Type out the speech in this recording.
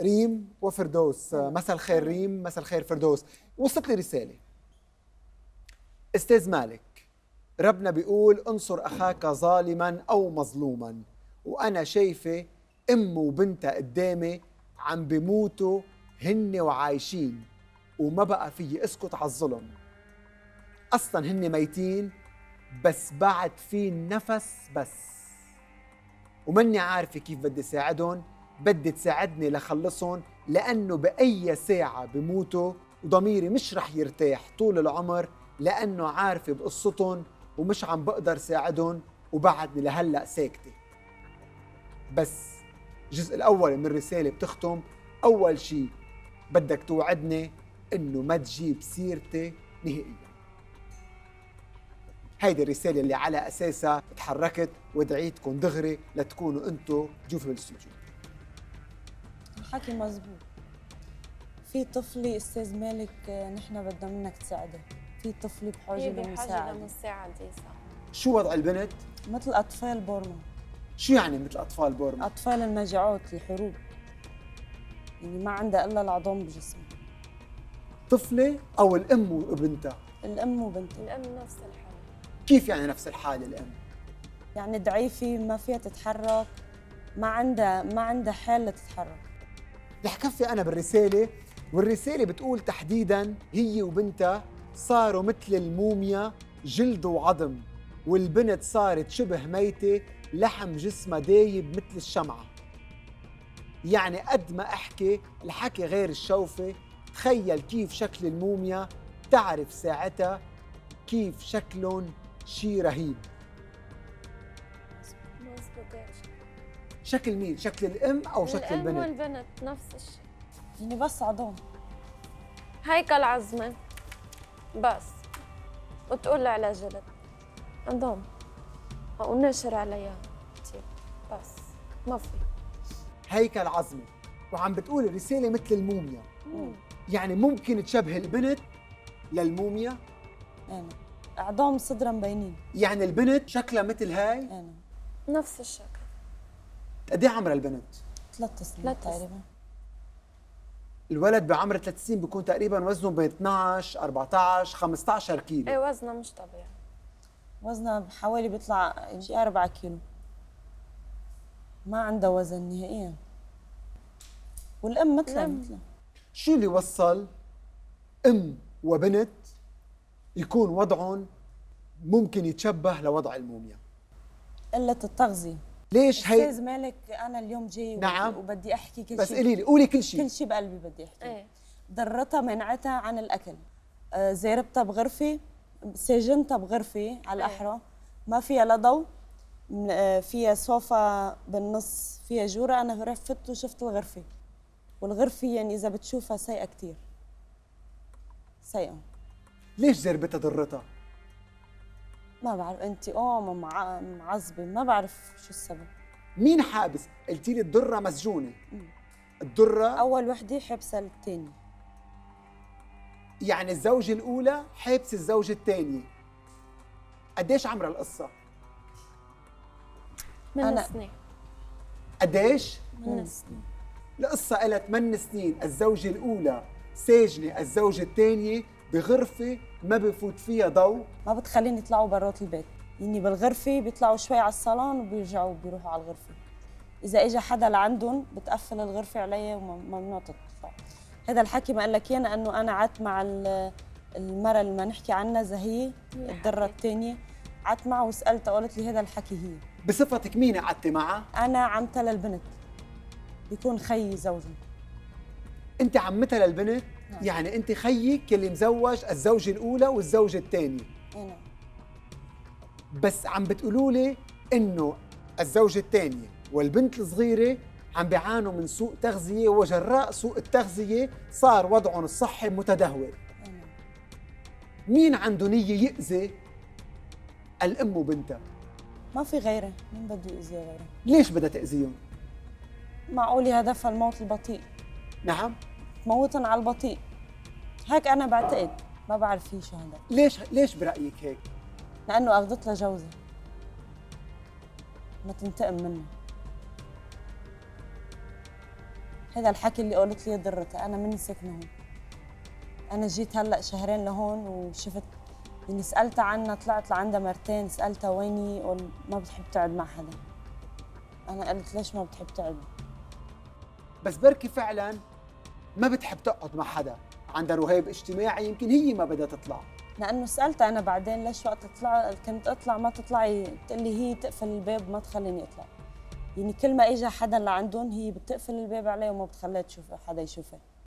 ريم وفردوس. مساء الخير ريم مساء الخير فردوس. وصلت لي رسالة. أستاذ مالك ربنا بيقول انصر أخاك ظالما أو مظلوما. وأنا شايفة ام وبنتها قدامي عم بيموتوا هن وعايشين. وما بقى في اسكت على الظلم. أصلا هن ميتين بس بعد في نفس بس. وماني عارفة كيف بدي ساعدهم. بدي تساعدني لخلصهم لأنه بأي ساعة بموتوا وضميري مش رح يرتاح طول العمر لأنه عارفه بقصتهم ومش عم بقدر ساعدهم وبعدني لهلأ ساكتة. بس الجزء الأول من الرسالة بتختم أول شيء بدك توعدني إنه ما تجيب سيرتي نهائيا. هيدي الرسالة اللي على أساسها تحركت ودعيتكم دغري لتكونوا أنتم ضيوفي بالاستوديو الحكي مزبوط. في طفلي أستاذ مالك نحن بدنا منك تساعده في طفلي بحاجة هي بحاجة لمساعده لمساعده صح. شو وضع البنت؟ مثل أطفال بورما. شو يعني مثل أطفال بورما؟ أطفال المجاعات الحروب. يعني ما عندها إلا العظام بجسمها. طفلة أو الأم وبنتها؟ الأم وبنتها. الأم نفس الحال كيف يعني نفس الحال الأم؟ يعني ضعيفة ما فيها تتحرك ما عندها ما عندها حال لتتحرك. رح كفي أنا بالرسالة. والرسالة بتقول تحديدا هي وبنتها صاروا مثل الموميا جلد وعظم والبنت صارت شبه ميتة لحم جسمها دايب مثل الشمعة. يعني قد ما أحكي الحكي غير الشوفة تخيل كيف شكل الموميا تعرف ساعتها كيف شكلهم شي رهيب. شكل مين؟ شكل الأم أو شكل الام البنت؟ والبنت نفس الشيء. يعني بس عظام هيكل عظمه بس. وتقول على جلد. عظام ونشر عليها. كثير بس. ما في. هيكل عظمي وعم بتقول الرساله مثل الموميا. مم. يعني ممكن تشبه البنت للموميا؟ أنا اعضام صدرا مبينين. يعني البنت شكلها مثل هاي؟ أنا نفس الشكل. قد إيه عمرها البنت ثلاث سنين ثلاث تقريبا. الولد بعمر ثلاث سنين بيكون تقريبا وزنه بين 12 14 15 كيلو. إيه وزنها مش طبيعي. وزنها بحوالي بيطلع شي 4 كيلو. ما عندها وزن نهائيا. والأم مثلها. مثلها شو اللي وصل أم وبنت يكون وضعهم ممكن يتشبه لوضع الموميا؟ قلة التغذية. ليش هي أستاذ مالك أنا اليوم جاي نعم. وبدي أحكي كل بس شيء قولي لي قولي كل شيء كل شيء بقلبي بدي أحكي. إيه. ضرتها منعتها عن الأكل. آه، زاربتها بغرفة سجنتها بغرفة على إيه. الأحرى. ما فيها لا ضوء آه، فيها صوفة بالنص فيها جورة. أنا رحت فت وشفت الغرفة. والغرفة يعني إذا بتشوفها سيئة كتير. سيئة. ليش زربتها ضرتها؟ ما بعرف أنت أم مع- معذبة ما بعرف شو السبب. مين حابس؟ قلتي لي الضره مسجونة. مم. الضره أول وحدة حبسة الثانية يعني الزوجة الأولى حابس الزوجة الثانية قديش عمرها القصة؟ من أنا- سنين قديش؟ من سنين القصة لها 8 سنين. الزوجة الأولى ساجنة الزوجة الثانية بغرفة ما بفوت فيها ضوء. ما بتخليني يطلعوا برات البيت. يعني بالغرفة بيطلعوا شوي على الصالون وبيرجعوا بيروحوا على الغرفة. إذا إجا حدا لعندهم بتقفل الغرفة علي وممنوع تطلع هذا الحكي ما قال لك إياه لأنه أنا قعدت مع ال- المرة اللي ما نحكي عنها زهية هي الضرة حكت. الثانية. قعدت معها وسألتها قالت لي هذا الحكي هي. بصفتك مين قعدتي معها؟ أنا عمتها للبنت. بيكون خيي زوجي أنت عمتها للبنت. يعني أنت خيك يلي مزوج الزوجة الأولى والزوجة الثانية. أنا بس عم بتقولوا لي إنه الزوجة الثانية والبنت الصغيرة عم بيعانوا من سوء تغذية وجراء سوء التغذية صار وضعهم الصحي متدهور. أنا مين عنده نية يأذي الأم وبنتها؟ ما في غيره مين بده يأذي غيره ليش بدها تأذيهم؟ معقول هدفها الموت البطيء؟ نعم. موتن على البطيء. هيك أنا بعتقد ما بعرف في شو هذا ليش ليش برأيك هيك؟ لأنه اخذت لها جوزها ما تنتقم منه. هذا الحكي اللي قالت لي ضرتها أنا مني ساكنه هون. أنا جيت هلأ شهرين لهون وشفت يعني سالتها عنها طلعت لعندها مرتين سألتها ويني؟ قول ما بتحب تقعد مع حدا. أنا قلت ليش ما بتحب تقعد؟ بس بركي فعلا ما بتحب تقعد مع حدا عندها رهيب اجتماعي يمكن هي ما بدها تطلع. لأنه سالتها أنا بعدين ليش وقت اطلع كنت أطلع ما تطلعي. تقول لي هي تقفل الباب ما تخليني أطلع. يعني كل ما اجى حدا لعندهم هي بتقفل الباب عليه وما بتخليها تشوف حدا يشوفها